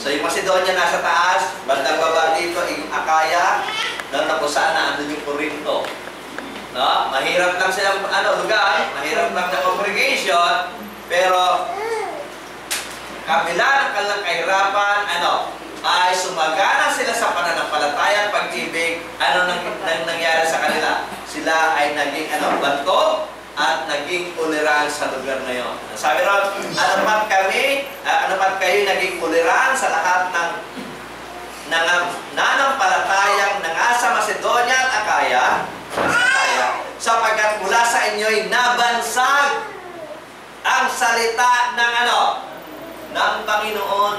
So yung Macedonia nasa taas, bandang baba dito, yung Akaya, doon na kung saan na andun yung Corinto. No? Mahirap lang silang ano, lugar, mahirap lang na congregation, pero kabila ng kanilang kahirapan, ano, ay sumagana sila sa pananampalataya at pag-ibig. Ano nang, nang nangyari sa kanila? Sila ay naging ano, bantog at naging uliran sa lugar na yon. Sabi ron, ano pat kami, uh, ano pat kayo naging uliran sa lahat ng ng nanampalatayang nangasa Macedonia at Akaya, Akaya sapagkat mula sa inyo'y nabansag ang salita ng ano? ng Panginoon.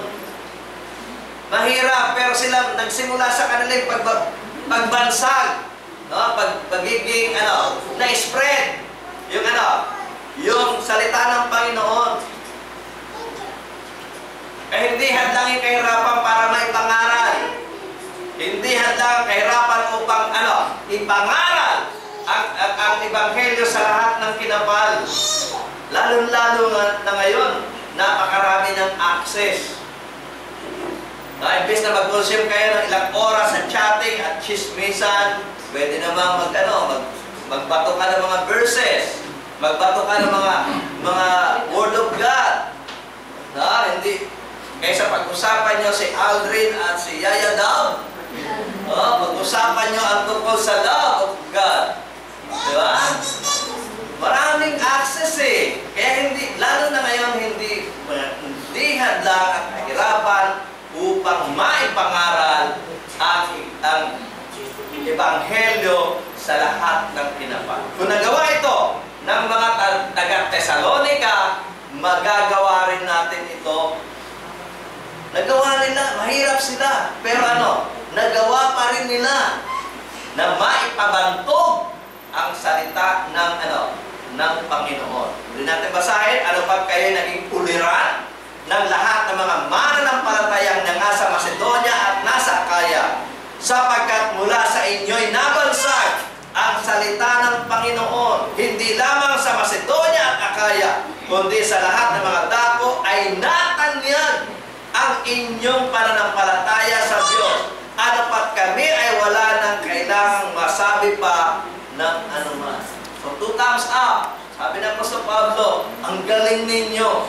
Mahirap, pero sila nagsimula sa kanilang pag, pagbansag, no? Pag, pagiging, ano, na-spread, ano, yung salita ng Panginoon. Eh, hindi hadlang yung kahirapan para maipangaral. Hindi hadlang kahirapan upang, ano, ipangaral ang, ang, ang Ebanghelyo sa lahat ng kinapal. Lalo-lalo na ngayon, napakarami ng access. Na imbes na mag-consume kayo ng ilang oras sa chatting at chismisan, pwede naman mag, ano, mag, magbato ka ng mga verses, magbato ka ng mga mga word of God. Na, hindi, kaysa pag-usapan nyo si Aldrin at si Yaya Dab, oh, pag-usapan nyo ang tungkol sa love of God. Di ba? Maraming access eh. Kaya hindi, lalo na ngayon, hindi, hindi hadlang at kahirapan upang maipangaral ang, ang Ebanghelyo sa lahat ng pinapa. Kung nagawa ito ng mga taga-Tesalonika, magagawa rin natin ito. Nagawa nila, mahirap sila. Pero ano, nagawa pa rin nila na maipabantog ang salita ng ano ng Panginoon. Hindi natin basahin, ano pa kayo naging uliran ng lahat ng mga mananampalatayang na nga sa Macedonia at nasa Akaya, sapagkat mula sa inyo'y nabansag ang salita ng Panginoon, hindi lamang sa Macedonia at Akaya, kundi sa lahat ng mga dako ay natanyag ang inyong pananampalataya sa Diyos. At pat kami ay wala nang kailangang masabi pa ng anuman. So, two thumbs up. Sabi ng Apostol Pablo, ang galing ninyo.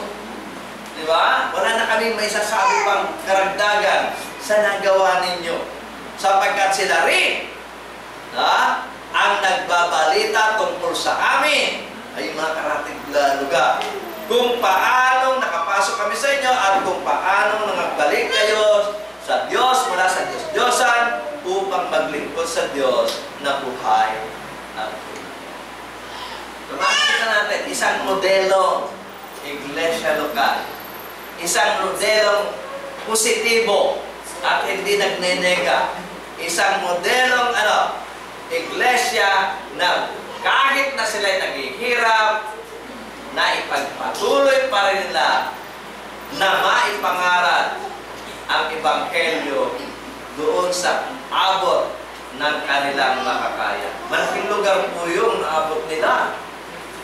Di ba? Wala na kami may sasabi pang karagdagan sa nagawa ninyo. Sapagkat sila rin, ha, ang nagbabalita tungkol sa amin ay mga karating lugar. Kung paano nakapasok kami sa inyo at kung paano nangagbalik kayo sa Diyos mula sa Diyos-Diyosan upang maglingkod sa Diyos na buhay at Makikita natin, isang modelo, iglesia lokal. Isang modelong positibo at hindi nagnenega. Isang modelong ano, iglesia na kahit na sila'y naghihirap, na ipagpatuloy pa rin nila na maipangaral ang Ebanghelyo doon sa abot ng kanilang makakaya. Malaking lugar po yung naabot nila.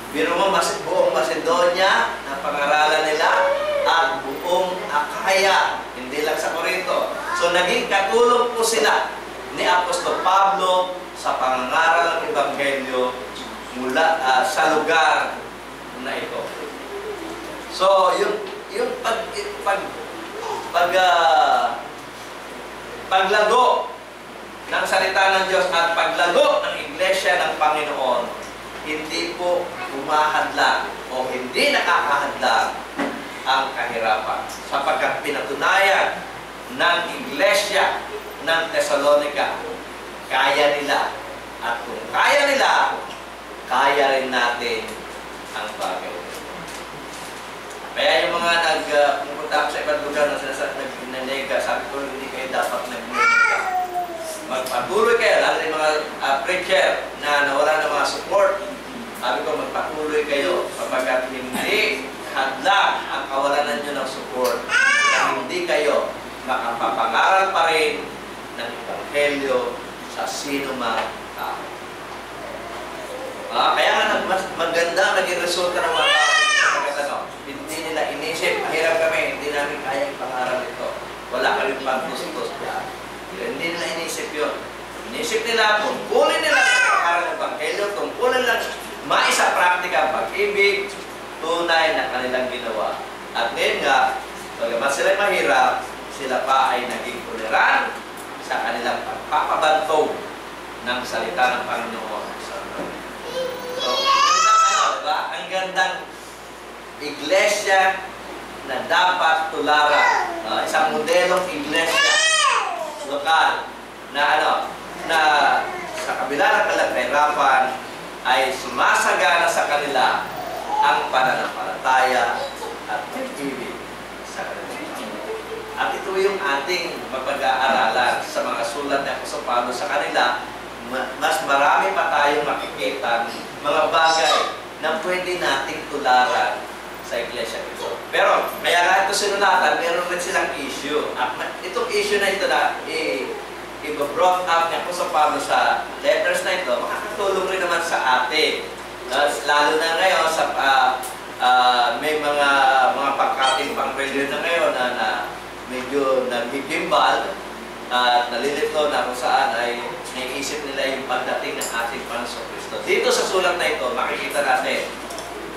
Biro mo, mas, buong Macedonia na pangaralan nila at buong Akaya, hindi lang sa Corinto. So naging katulong po sila ni Apostol Pablo sa pangangaral ng Ebanghelyo mula uh, sa lugar na ito. So, yung yung pag pag pag uh, paglago ng salita ng Diyos at paglago ng iglesia ng Panginoon, hindi po umahadlang o hindi nakakahadlang ang kahirapan. Sapagkat pinatunayan ng iglesia ng Thessalonica, kaya nila. At kung kaya nila, kaya rin natin ang bagay. Kaya yung mga nagpupunta uh, sa ibang lugar na sinasabi nagnanega, sabi ko hindi kayo dapat nagnanega. Magpatuloy kayo, lalo yung mga uh, preacher na nawala ng mga support. Sabi ko magpatuloy kayo kapag hindi hadlang ang kawalan nyo ng support na hindi kayo makapapangaral pa rin ng Ebanghelyo sa sino mang tao. Ah, kaya nga mas maganda naging resulta ng mga tao. Ano, hindi nila inisip, mahirap kami, hindi namin kaya ipangaral ito. Wala rin pantustos yan. Hindi nila inisip yun. Inisip nila, tungkulin nila ang pagkakarang ng Ebanghelyo, tungkulin lang maisa praktika ang pag-ibig, tunay na kanilang ginawa. At ngayon nga, bagamat sila mahirap, sila pa ay naging tolerant sa kanilang pagpapabantog ng salita ng Panginoon. So, ang gandang ano, diba? Ang gandang iglesia na dapat tularan. No? isang modelong iglesia lokal na ano, na sa kabila ng kanilang kahirapan ay sumasagana sa kanila ang pananampalataya at pag-ibig sa kanila. At ito yung ating mapag-aaralan sa mga sulat ni Apostol sa kanila. Ma- Mas marami pa tayong makikita mga bagay na pwede nating tularan sa iglesia ito. Pero, kaya nga ito sinulatan, meron rin silang issue. At ma- itong issue na ito na i- i-brought up ni Apostol Pablo sa letters na ito, makakatulong rin naman sa atin. Uh, lalo na ngayon sa ah, ah, may mga mga pagkating pang na ngayon na, na medyo nagbibimbal at nalilito na kung saan ay naiisip nila yung pagdating ng ating Panginoon Kristo. Dito sa sulat na ito, makikita natin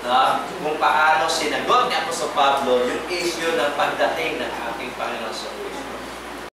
na kung paano sinagot ni Apostol Pablo yung issue ng pagdating ng ating Panginoon Kristo.